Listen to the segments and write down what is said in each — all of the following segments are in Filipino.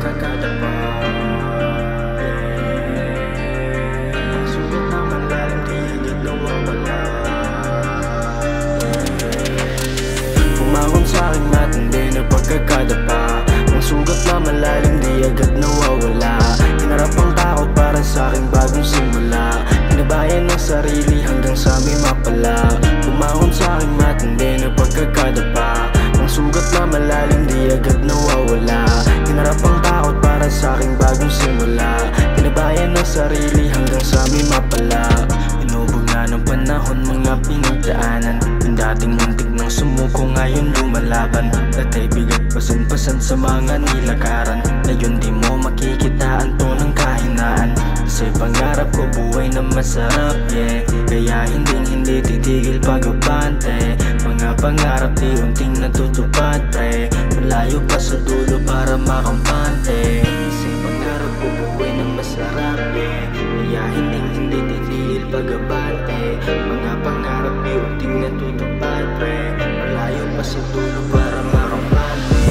pagkakadapa Ang sugat na malalim di agad nawawala Umahon sa aking matindi na pagkakadapa Ang sugat na malalim di agad nawawala. Hinarap ang takot para sa aking bagong simula. Pinabayan ng sarili hanggang sa may mapala hanggang sa may mapala Inubog na ng panahon mga pinagdaanan. Yung dating muntik ng sumuko ngayon lumalaban. Datay bigat pasan-pasan sa mga nilakaran. Ngayon di mo makikita ang tunang kahinaan. Kasi pangarap ko buhay na masarap yeah. Kaya hindi hindi titigil pag-abante. Mga pangarap di unting natutupad pre. Malayo pa sa dulo para makampante titigil pag-abante Mga pangarap di unting natutupad pre. Malayo pa sa dulo para makampante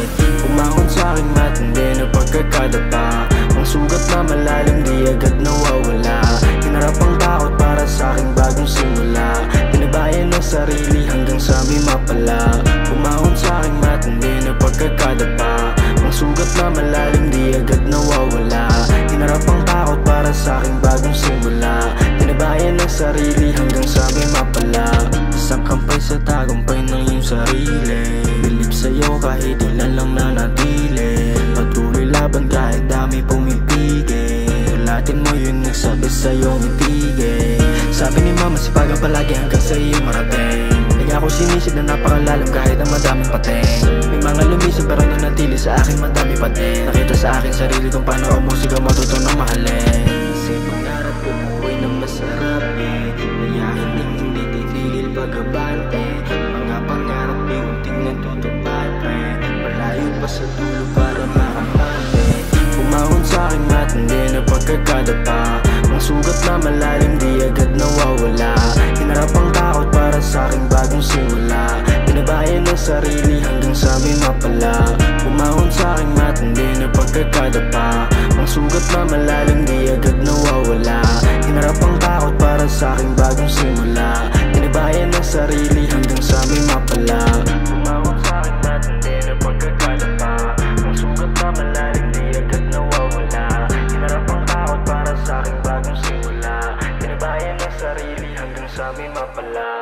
Umahon sa aking matindi na pagkakadapa Ang sugat na malalim di agad nawawala. Hinarap ang takot para sa aking bagong simula. Pinabayan ng sarili hanggang sa may mapala. Umahon sa aking matindi na pagkakadapa Ang sugat na malalim di agad nawawala. Hinarap ang takot para sa aking bagong simula Pinabayan ng sarili hanggang sa may mapala. Isang kampay sa tagumpay ng iyong sarili. Bilib sa'yo kahit ilan lang nanatili. Patuloy laban kahit dami pumipigil. Latin mo yun nagsabi sa'yong itigil. Sabi ni mama sipagan palagi hanggang sa iyo marating. Kaya ako sinisid na napakalalim kahit ang madaming pating. May mga lumisan pero nanatili sa akin madami pa din. Nakita sa akin sarili kung paano ang musika matutong mahalin. Kasi pangarap ko buhay na pag-abante Mga pangarap di unting natutupad pre. Malayo pa sa dulo para makampante Umahon sa aking matindi na pagkakadapa Ang sugat na malalim di agad nawawala. Hinarap ang takot para sa aking bagong simula. Pinabayan ng sarili hanggang sa may mapala. Umahon sa aking matindi na pagkakadapa Ang sugat na malalim di agad nawawala. Hinarap ang takot para sa aking bagong simula may mapala